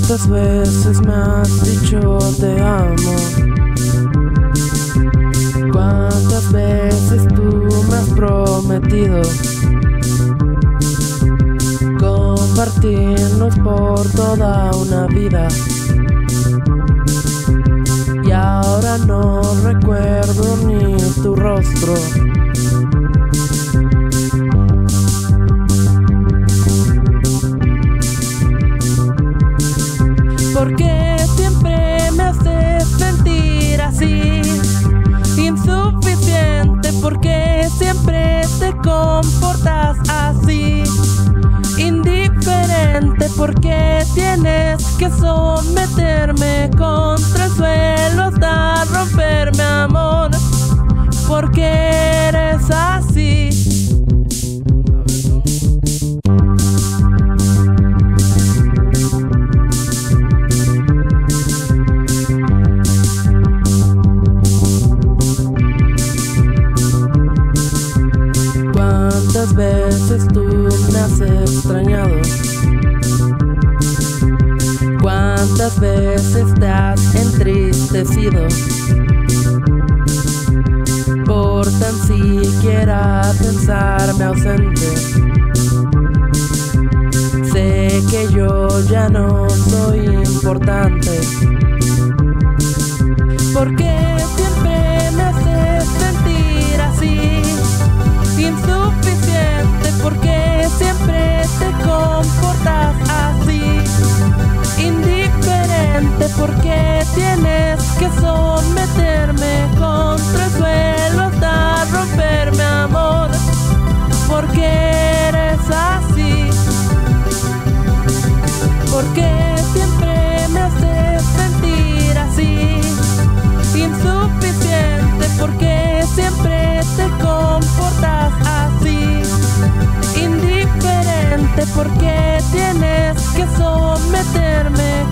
veces me has dicho te amo? ¿Cuántas veces tú me has prometido compartirnos por toda una vida? Y ahora no recuerdo ni tu rostro. Porque siempre me haces sentir así, insuficiente, porque siempre te comportas así, indiferente, porque tienes que someterme contra el suelo hasta romperme amor, porque te has entristecido? Por tan siquiera pensarme ausente. Sé que yo ya no indiferente porque tienes que someterme contra el suelo hasta romperme amor. Porque eres así porque siempre me haces sentir así insuficiente porque siempre te comportas así indiferente porque tienes que someterme